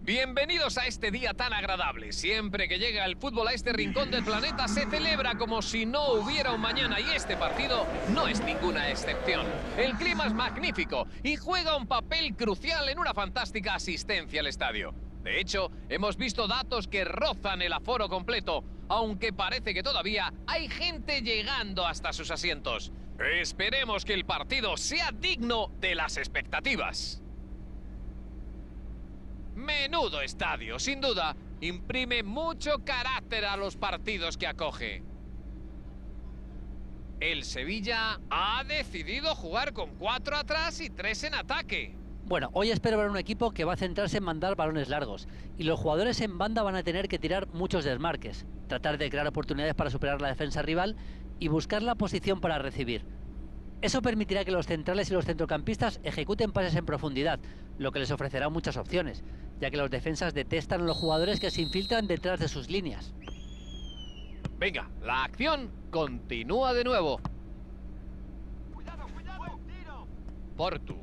Bienvenidos a este día tan agradable. Siempre que llega el fútbol a este rincón del planeta se celebra como si no hubiera un mañana y este partido no es ninguna excepción. El clima es magnífico y juega un papel crucial en una fantástica asistencia al estadio. De hecho, hemos visto datos que rozan el aforo completo, aunque parece que todavía hay gente llegando hasta sus asientos. Esperemos que el partido sea digno de las expectativas. Menudo estadio, sin duda, imprime mucho carácter a los partidos que acoge. El Sevilla ha decidido jugar con cuatro atrás y tres en ataque. Bueno, hoy espero ver un equipo que va a centrarse en mandar balones largos y los jugadores en banda van a tener que tirar muchos desmarques, tratar de crear oportunidades para superar la defensa rival y buscar la posición para recibir. Eso permitirá que los centrales y los centrocampistas ejecuten pases en profundidad, lo que les ofrecerá muchas opciones, ya que los defensas detestan a los jugadores que se infiltran detrás de sus líneas. Venga, la acción continúa de nuevo. Portu.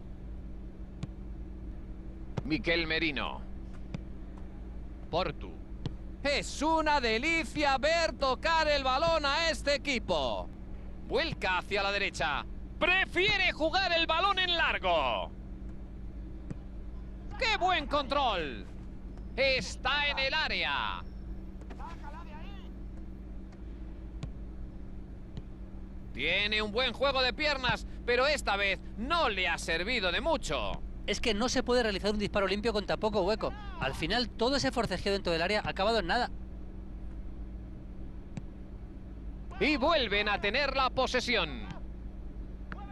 Miquel Merino. Portu. Es una delicia ver tocar el balón a este equipo. Vuelca hacia la derecha. Prefiere jugar el balón en largo. ¡Qué buen control! Está en el área. Tiene un buen juego de piernas, pero esta vez no le ha servido de mucho. Es que no se puede realizar un disparo limpio con tan poco hueco. Al final, todo ese forcejeo dentro del área ha acabado en nada. Y vuelven a tener la posesión.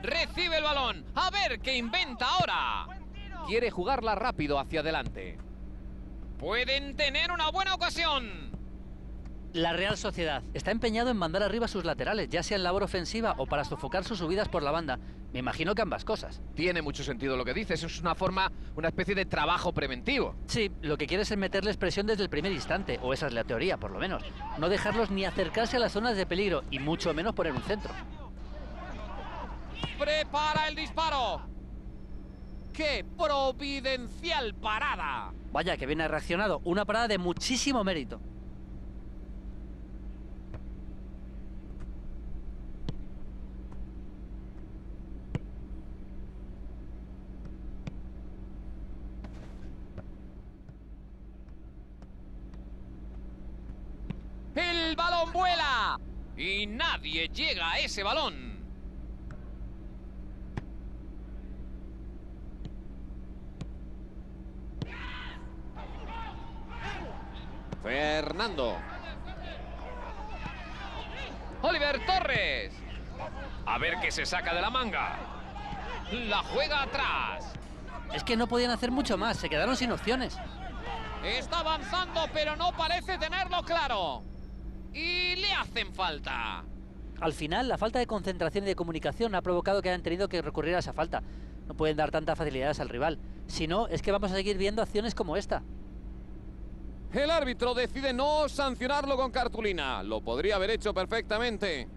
Recibe el balón. A ver qué inventa ahora. Quiere jugarla rápido hacia adelante. Pueden tener una buena ocasión. La Real Sociedad está empeñado en mandar arriba sus laterales, ya sea en labor ofensiva o para sofocar sus subidas por la banda. Me imagino que ambas cosas. Tiene mucho sentido lo que dices. Es una forma, una especie de trabajo preventivo. Sí, lo que quieres es meterles presión desde el primer instante, o esa es la teoría, por lo menos. No dejarlos ni acercarse a las zonas de peligro, y mucho menos poner un centro. Prepara el disparo. ¡Qué providencial parada! Vaya, que bien ha reaccionado. Una parada de muchísimo mérito. ¡El balón vuela! Y nadie llega a ese balón. Fernando. Oliver Torres. A ver qué se saca de la manga. La juega atrás. Es que no podían hacer mucho más, se quedaron sin opciones. Está avanzando, pero no parece tenerlo claro. Y le hacen falta. Al final, la falta de concentración y de comunicación ha provocado que hayan tenido que recurrir a esa falta. No pueden dar tantas facilidades al rival. Si no, es que vamos a seguir viendo acciones como esta. El árbitro decide no sancionarlo con cartulina. Lo podría haber hecho perfectamente.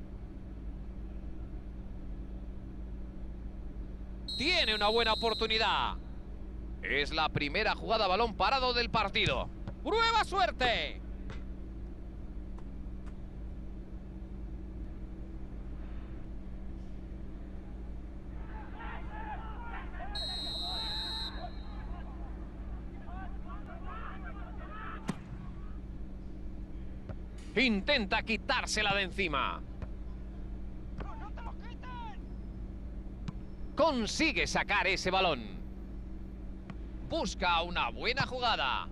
Tiene una buena oportunidad. Es la primera jugada balón parado del partido. ¡Prueba suerte! Intenta quitársela de encima. Consigue sacar ese balón. Busca una buena jugada.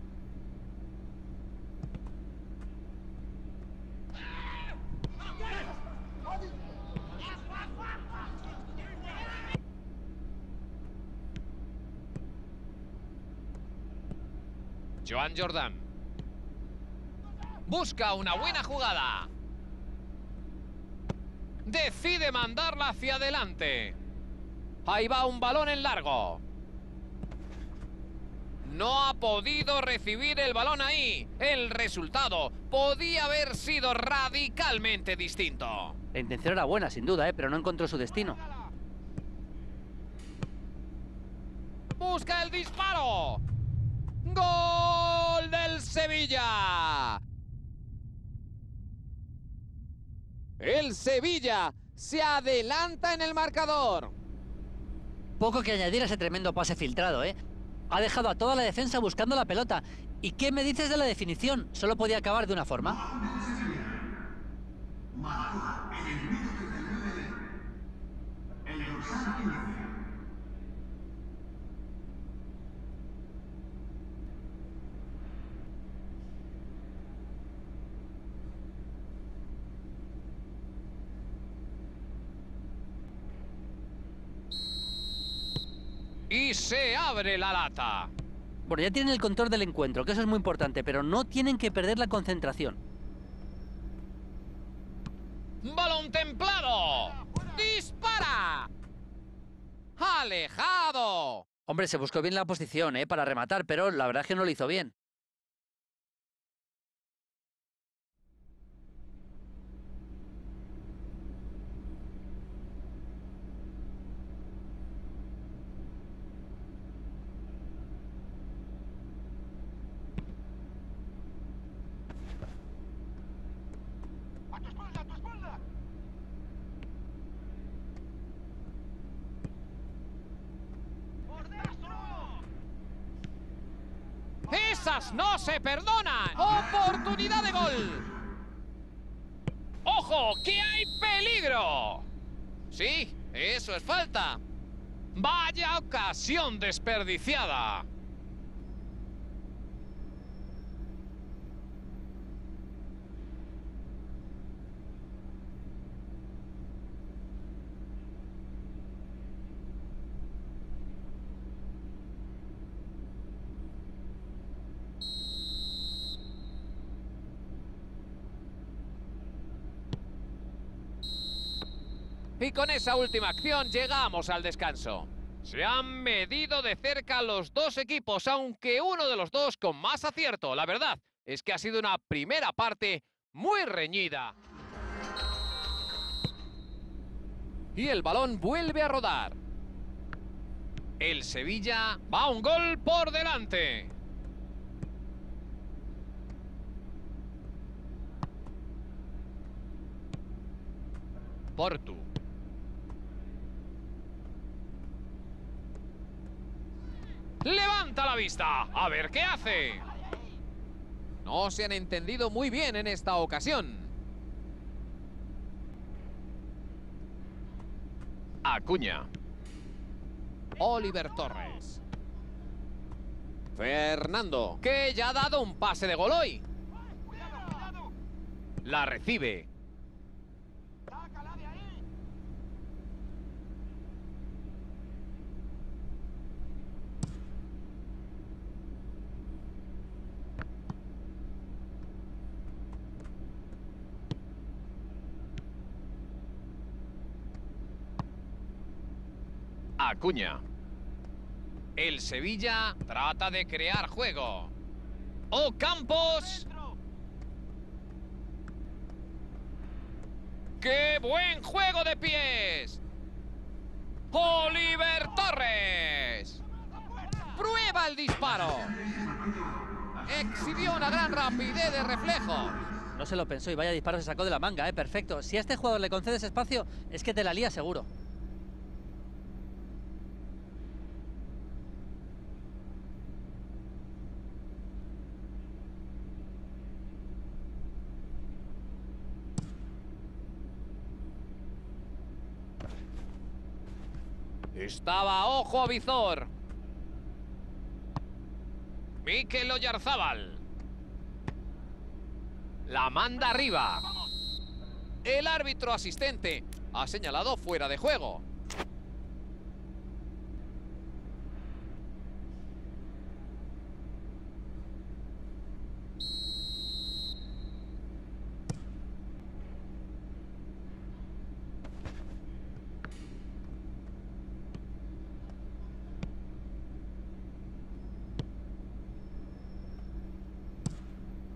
Joan Jordan. Busca una buena jugada. Decide mandarla hacia adelante. Ahí va un balón en largo. No ha podido recibir el balón ahí. El resultado podía haber sido radicalmente distinto. La intención era buena, sin duda, ¿eh? pero no encontró su destino. Busca el disparo. ¡Gol! Sevilla. El Sevilla se adelanta en el marcador. Poco que añadir a ese tremendo pase filtrado, ¿eh? Ha dejado a toda la defensa buscando la pelota. ¿Y qué me dices de la definición? Solo podía acabar de una forma. Y se abre la lata. Bueno, ya tienen el control del encuentro, que eso es muy importante, pero no tienen que perder la concentración. ¡Balón templado! ¡Dispara! ¡Alejado! Hombre, se buscó bien la posición, ¿eh? Para rematar, pero la verdad es que no lo hizo bien. ¡Esas no se perdonan! ¡Oportunidad de gol! ¡Ojo! ¡Que hay peligro! Sí, eso es falta. ¡Vaya ocasión desperdiciada! Y con esa última acción llegamos al descanso. Se han medido de cerca los dos equipos, aunque uno de los dos con más acierto. La verdad es que ha sido una primera parte muy reñida. Y el balón vuelve a rodar. El Sevilla va un gol por delante. Portu. Levanta la vista. A ver qué hace. No se han entendido muy bien en esta ocasión. Acuña. Oliver Torres. Fernando. Que ya ha dado un pase de gol hoy. La recibe. Acuña. El Sevilla trata de crear juego. ¡Oh, Campos! ¡Qué buen juego de pies! ¡Oliver Torres! ¡Prueba el disparo! Exhibió una gran rapidez de reflejo. No se lo pensó y vaya disparo se sacó de la manga, ¿eh? Perfecto. Si a este jugador le concedes espacio, es que te la lía seguro. Estaba ojo a visor. Mikel Oyarzábal. La manda arriba. El árbitro asistente ha señalado fuera de juego.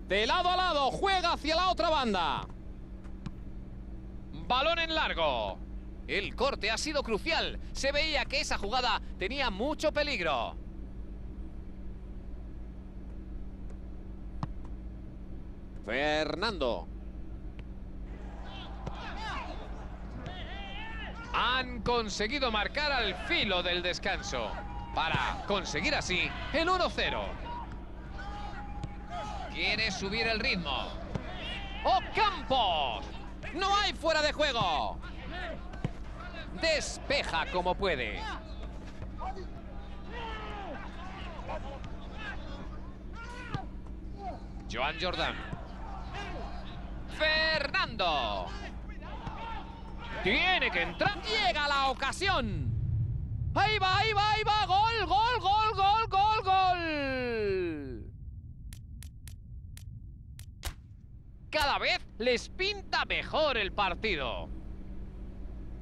De lado a lado, juega hacia la otra banda. Balón en largo. El corte ha sido crucial. Se veía que esa jugada tenía mucho peligro. Fernando. Han conseguido marcar al filo del descanso para conseguir así el 1-0. Quiere subir el ritmo. ¡Ocampos! No hay fuera de juego. Despeja como puede. Joan Jordan. Fernando. Tiene que entrar. Llega la ocasión. Ahí va, ahí va, ahí va. Gol, gol, gol, gol, gol, gol. Cada vez les pinta mejor el partido.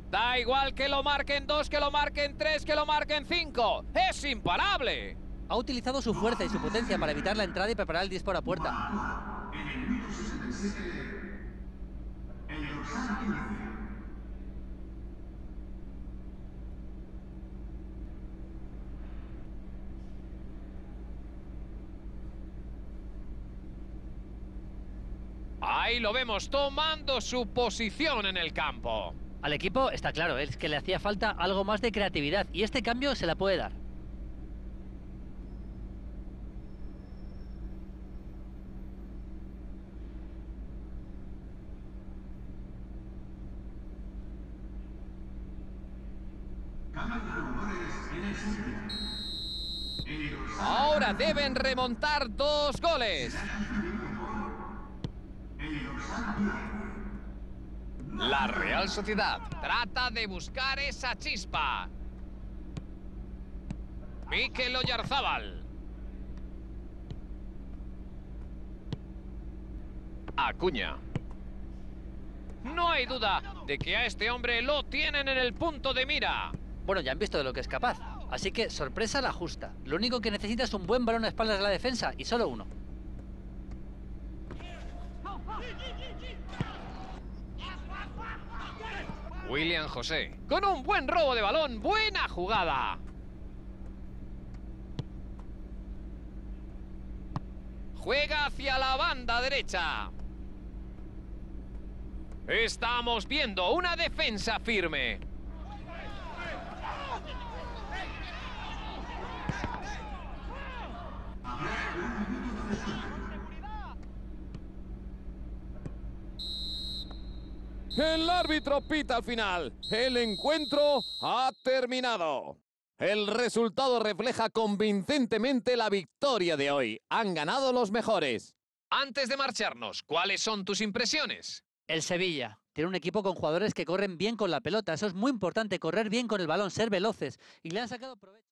Da igual que lo marquen dos, que lo marquen tres, que lo marquen cinco. ¡Es imparable! Ha utilizado su fuerza y su potencia para evitar la entrada y preparar el disparo a puerta. Ahí lo vemos tomando su posición en el campo. Al equipo está claro, es que le hacía falta algo más de creatividad y este cambio se la puede dar. Ahora deben remontar dos goles. La Real Sociedad trata de buscar esa chispa. Mikel Oyarzábal. Acuña. No hay duda de que a este hombre lo tienen en el punto de mira. Bueno, ya han visto de lo que es capaz. Así que sorpresa la justa. Lo único que necesita es un buen balón a espaldas de la defensa y solo uno. William José. Con un buen robo de balón. Buena jugada. Juega hacia la banda derecha. Estamos viendo una defensa firme. El árbitro pita al final. El encuentro ha terminado. El resultado refleja convincentemente la victoria de hoy. Han ganado los mejores. Antes de marcharnos, ¿cuáles son tus impresiones? El Sevilla. Tiene un equipo con jugadores que corren bien con la pelota. Eso es muy importante, correr bien con el balón, ser veloces. Y le han sacado provecho.